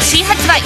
新発売